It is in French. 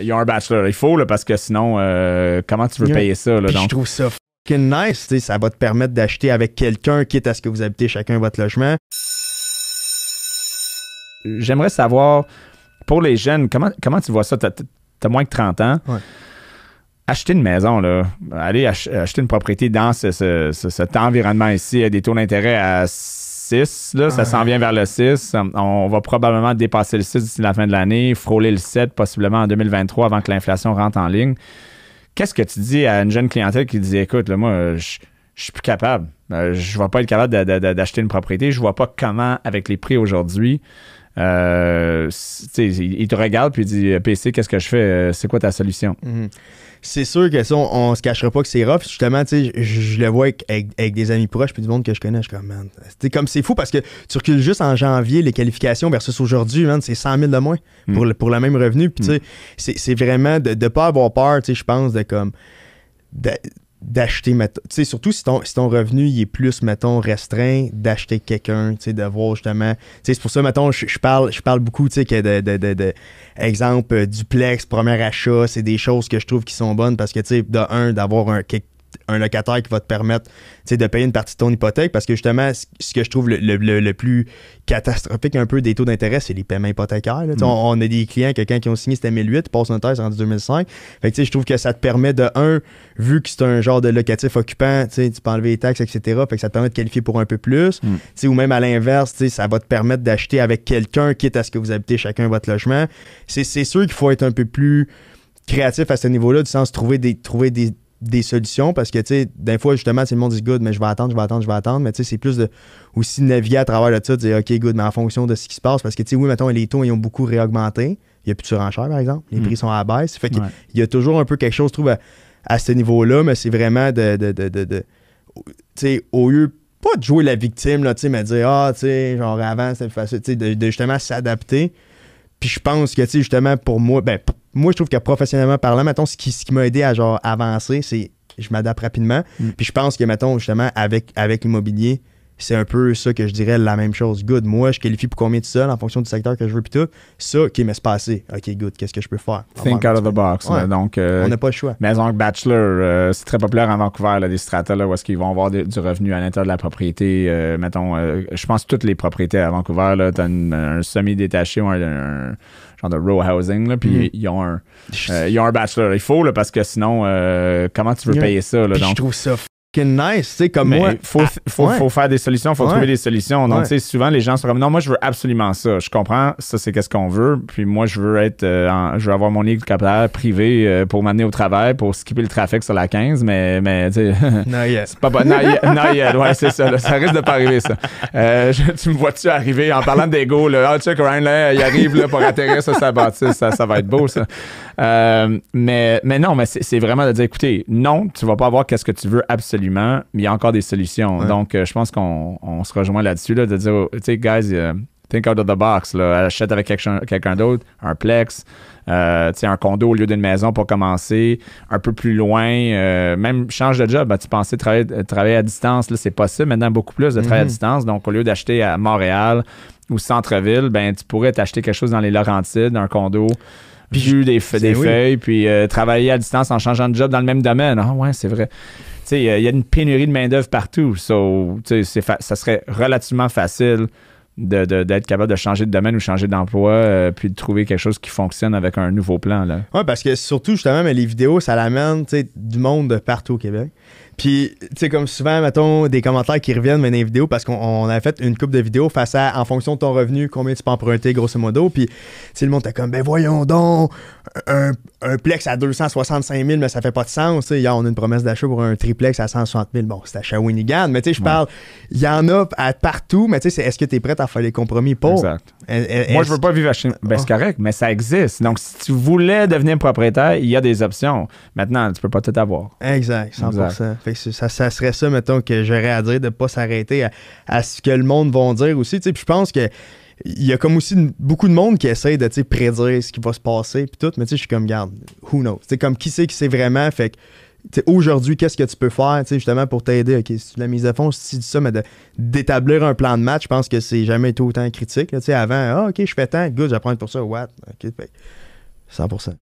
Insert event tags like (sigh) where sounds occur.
Il y a un bachelor. Il faut, là, parce que sinon, euh, comment tu veux Yeah. payer ça? Là, Puis donc? je trouve ça fucking nice. Ça va te permettre d'acheter avec quelqu'un, quitte à ce que vous habitez chacun votre logement. J'aimerais savoir, pour les jeunes, comment, comment tu vois ça? T'as as moins que 30 ans. Ouais. Acheter une maison, là, aller ach- acheter une propriété dans ce- ce- ce- cet environnement ici, à des taux d'intérêt à 6, là, ça s'en vient vers le 6. On va probablement dépasser le 6 d'ici la fin de l'année, frôler le 7 possiblement en 2023 avant que l'inflation rentre en ligne. Qu'est-ce que tu dis à une jeune clientèle qui dit écoute, là, moi, je je suis plus capable. Euh, je ne vais pas être capable d'acheter une propriété. Je vois pas comment, avec les prix aujourd'hui, euh, il te regarde puis il dit PC, qu'est-ce que je fais? Euh, C'est quoi ta solution? Mhm. C'est sûr que ça, on, on se cachera pas que c'est rough. Justement, tu sais, je, le vois avec, avec- avec des amis proches puis du monde que je connais. Je suis comme, man. C'est comme c'est fou parce que tu recules juste en janvier les qualifications versus aujourd'hui, man, c'est 100 000 de moins Mm. pour, le, pour le même revenu. Puis, tu sais, c'est- c'est vraiment de ne pas avoir peur, tu sais, je pense, de comme. d'a- d'acheter, tu sais, surtout si ton, si ton revenu il est plus, mettons, restreint, d'acheter quelqu'un, tu sais, de voir justement, tu sais, c'est pour ça, mettons, je, parle, je parle beaucoup, tu sais, de, de, de, exemple, euh, duplex, premier achat, c'est des choses que je trouve qui sont bonnes parce que, tu sais, de un, d'avoir un, quel- un locataire qui va te permettre, de payer une partie de ton hypothèque parce que justement, ce que je trouve le, le- le- le plus catastrophique un peu des taux d'intérêt, c'est les paiements hypothécaires. là. Mm. On, on a des clients que quand ils ont signé, c'était 1008, ils passent notaire, c'est rendu 2005. Fait que, je trouve que ça te permet de, un, vu que c'est un genre de locatif occupant, tu peux enlever les taxes, etc. Fait que ça te permet de qualifier pour un peu plus. Mm. Ou même à l'inverse, ça va te permettre d'acheter avec quelqu'un, quitte à ce que vous habitez chacun votre logement. C'est sûr qu'il faut être un peu plus créatif à ce niveau-là, du sens de trouver des, trouver des, des solutions parce que, tu sais, des fois, justement, le monde dit good, mais je vais attendre, je vais attendre, je vais attendre. Mais, tu sais, c'est plus de aussi naviguer à travers de ça, de dire, OK, good, mais en fonction de ce qui se passe. Parce que, tu sais, oui, mettons, les taux, ils ont beaucoup réaugmenté. Il n'y a plus de surenchère, par exemple. Les Mm. prix sont à la baisse. Fait qu'il Ouais. y a toujours un peu quelque chose, je trouve, à, à ce niveau-là, mais c'est vraiment de. de, de, de, de- tu sais, au lieu pas de jouer la victime, là, tu sais, mais de dire, ah, tu sais, genre avant, c'était facile, tu sais, de, de justement s'adapter. Puis je pense que, tu sais, justement, pour moi, ben, moi, je trouve que professionnellement parlant, mettons, ce qui, ce qui m'a aidé à, genre, avancer, c'est je m'adapte rapidement. Mm. Puis je pense que, mettons, justement, avec, avec l'immobilier, c'est un peu ça que je dirais la même chose. Good, moi, je qualifie pour combien de seul en fonction du secteur que je veux, puis tout. Ça, OK, mais c'est passé. OK, good, qu'est-ce que je peux faire? Think out of the box. Ouais. donc, euh, On n'a pas le choix. Maison Bachelor, euh, c'est très populaire en Vancouver, là, des strata là, où est-ce qu'ils vont avoir de- du revenu à l'intérieur de la propriété. euh, mettons, je pense que toutes les propriétés à Vancouver, t'as une- un semi-détaché ou un, un genre de row housing, là, puis Mhm. ils ont un euh, ils ont un bachelor. Il faut, là, parce que sinon, euh, comment tu veux payer ça? Là, Puis je donc, trouve ça nice, tu sais, comme mais moi. faut, ah, faut, ouais. faut faire des solutions, faut Ouais. trouver des solutions. Donc, Ouais. tu sais, souvent, les gens sont comme, non, moi, je veux absolument ça. Je comprends, ça, c'est qu'est-ce qu'on veut. Puis moi, je veux être, euh, en- je veux avoir mon hélicoptère privé euh, pour m'amener au travail, pour skipper le trafic sur la 15, mais, mais tu sais, (laughs) Non, yes. c'est pas bon. Non, yet. ouais, c'est ça. là. ça risque de pas arriver, ça. Euh, je- tu me vois-tu arriver en parlant d'ego, là? Ah, check, Ryan, là, il arrive là, pour atterrir sur sa bâtisse. Ça, ça va être beau, ça. Mais, mais non, mais c'est c'est vraiment de dire, écoutez, non, tu vas pas avoir qu'est-ce que tu veux absolument, mais il y a encore des solutions. Ouais. Donc, euh, je pense qu'on on se rejoint là-dessus, là, de dire, tu sais, guys, euh, think out of the box, là. Achète avec quelqu'un quelqu'un d'autre, un plex, euh, un condo au lieu d'une maison pour commencer, un peu plus loin, euh, même change de job. Ben, tu pensais travailler, travailler à distance, là, c'est possible maintenant beaucoup plus de travailler à Mhm. distance. Donc, au lieu d'acheter à Montréal ou centre-ville, ben, tu pourrais t'acheter quelque chose dans les Laurentides, un condo. Puis des, fe- des oui. feuilles, puis euh, travailler à distance en changeant de job dans le même domaine. Ah ouais, c'est vrai. Tu sais, il y a- il y a une pénurie de main-d'œuvre partout. So, c'est fa- ça serait relativement facile de- de- d'être capable de changer de domaine ou changer d'emploi, euh, puis de trouver quelque chose qui fonctionne avec un nouveau plan. Ouais, parce que surtout, justement, mais les vidéos, ça l'amène, du monde de partout au Québec. Puis, tu sais, comme souvent, mettons, des commentaires qui reviennent mais dans les vidéos parce qu'on on a fait une coupe de vidéos face à, en fonction de ton revenu, combien tu peux emprunter, grosso modo. Puis, tu le monde était comme, ben voyons donc, un, un plex à 265 000, mais ça fait pas de sens. Tu sais, on a une promesse d'achat pour un triplex à 160 000. Bon, c'est à Shawinigan, mais tu sais, je parle, il y en a à partout, mais tu sais, est-ce que tu es prêt à faire les compromis pour? Exact. Moi, je veux pas vivre à chez Ben, c'est Ah. correct, mais ça existe. Donc, si tu voulais devenir propriétaire, il y a des options. Maintenant, tu peux pas tout avoir. Exact, 100%. Fait que ça, ça serait ça, mettons, que j'aurais à dire, de pas s'arrêter à, à ce que le monde va dire aussi. Puis je pense que il y a comme aussi beaucoup de monde qui essaye de prédire ce qui va se passer, puis tout. Mais tu sais, je suis comme, garde, who knows? C'est comme qui sait qui sait vraiment. Fait que aujourd'hui, qu'est-ce que tu peux faire, justement, pour t'aider? Si tu la mise à fond, si tu dis ça, mais d'établir un plan de match, je pense que c'est jamais été autant critique. avant, ah, OK, je fais tant, good, j'apprends pour ça, what? OK, fait que 100%.